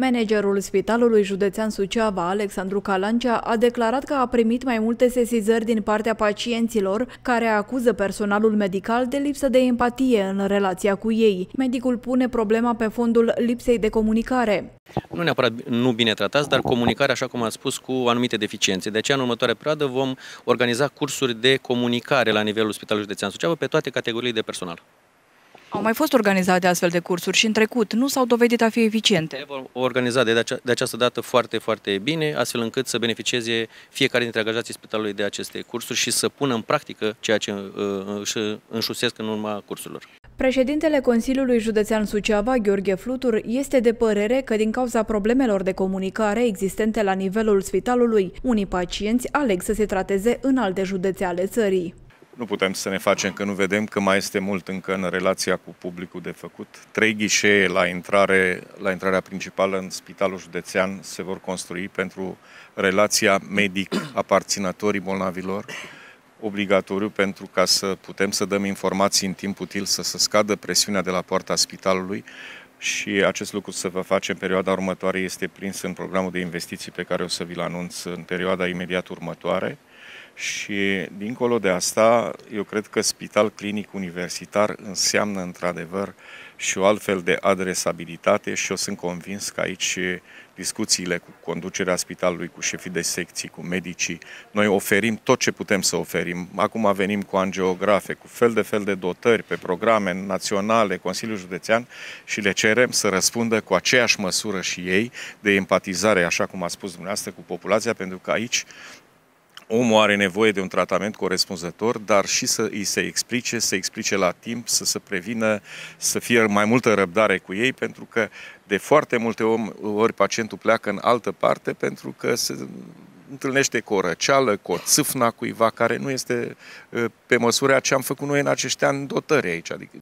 Managerul Spitalului Județean Suceava, Alexandru Calancea, a declarat că a primit mai multe sesizări din partea pacienților care acuză personalul medical de lipsă de empatie în relația cu ei. Medicul pune problema pe fondul lipsei de comunicare. Nu neapărat nu bine tratați, dar comunicare, așa cum am spus, cu anumite deficiențe. De aceea, în următoarea perioadă, vom organiza cursuri de comunicare la nivelul Spitalului Județean Suceava pe toate categoriile de personal. Au mai fost organizate astfel de cursuri și în trecut nu s-au dovedit a fi eficiente. Le vom organiza de, acea, de această dată foarte, foarte bine, astfel încât să beneficieze fiecare dintre angajații spitalului de aceste cursuri și să pună în practică ceea ce uh, își înșusesc în urma cursurilor. Președintele Consiliului Județean Suceava, Gheorghe Flutur, este de părere că din cauza problemelor de comunicare existente la nivelul spitalului, unii pacienți aleg să se trateze în alte județe ale țării. Nu putem să ne facem că nu vedem că mai este mult încă în relația cu publicul de făcut. Trei ghișee la, intrare, la intrarea principală în Spitalul Județean se vor construi pentru relația medic-aparținătorii bolnavilor, obligatoriu pentru ca să putem să dăm informații în timp util, să se scadă presiunea de la poarta spitalului și acest lucru să vă face în perioada următoare este prins în programul de investiții pe care o să vi-l anunț în perioada imediat următoare. Și dincolo de asta, eu cred că spital clinic universitar înseamnă într-adevăr și o altfel de adresabilitate și eu sunt convins că aici discuțiile cu conducerea spitalului, cu șefii de secții, cu medicii, noi oferim tot ce putem să oferim. Acum venim cu angiografe, cu fel de fel de dotări pe programe naționale, Consiliul Județean și le cerem să răspundă cu aceeași măsură și ei de empatizare, așa cum a spus dumneavoastră, cu populația, pentru că aici omul are nevoie de un tratament corespunzător, dar și să îi se explice, să explice la timp, să se prevină, să fie mai multă răbdare cu ei, pentru că de foarte multe ori pacientul pleacă în altă parte pentru că se întâlnește cu o răceală, cu o țâfna cuiva care nu este ă, pe măsura ce am făcut noi în acești ani dotări aici. Adică